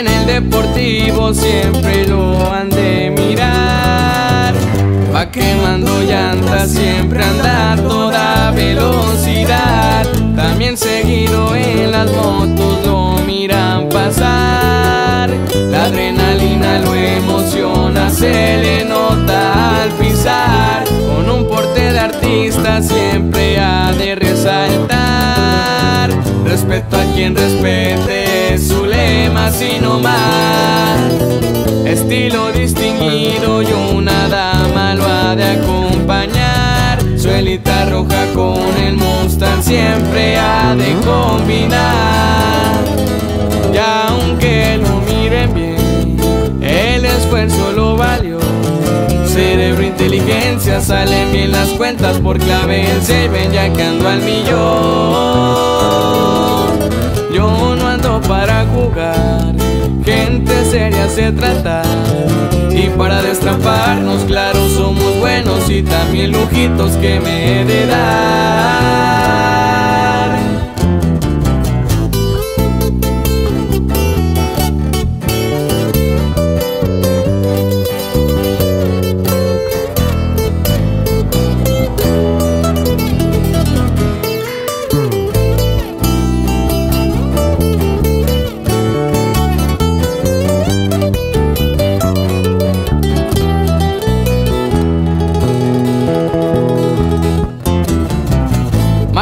Deportivo siempre lo han de mirar. Va quemando llantas, siempre anda a toda velocidad. También seguido en las motos lo miran pasar. La adrenalina lo emociona, se le nota al pisar. Con un porte de artista siempre ha de resaltar. Respeto a quien respete lema, sino más. Estilo distinguido y una dama lo ha de acompañar. Suelita roja con el Mustang siempre ha de combinar. Y aunque lo miren bien, el esfuerzo lo valió. Cerebro, inteligencia, salen bien las cuentas por clave se ven ya que ando al millón. Para jugar, gente seria se trata. Y para destramparnos, claro, somos buenos y también lujitos que me he de dar.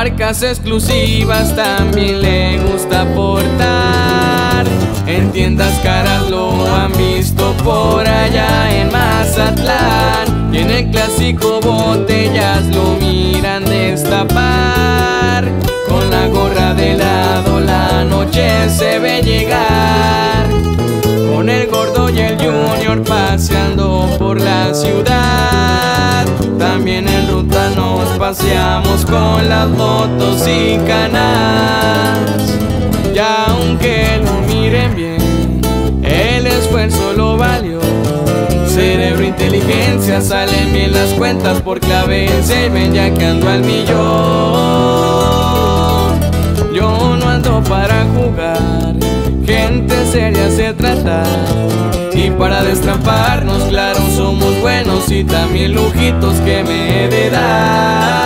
Marcas exclusivas también le gusta portar. En tiendas caras lo han visto por allá en Mazatlán. Y en el clásico botellas lo miran destapar. Con la gorra de lado la noche se ve llegar. Con el gordo y el junior paseando por la ciudad. Paseamos con las motos y canas. Y aunque lo miren bien, el esfuerzo lo valió. Cerebro, inteligencia, salen bien las cuentas por clave se ven ya que ando al millón. Yo no ando para jugar, gente seria se trata. Y para destramparnos, claro, somos buenos y también lujitos que me he de dar.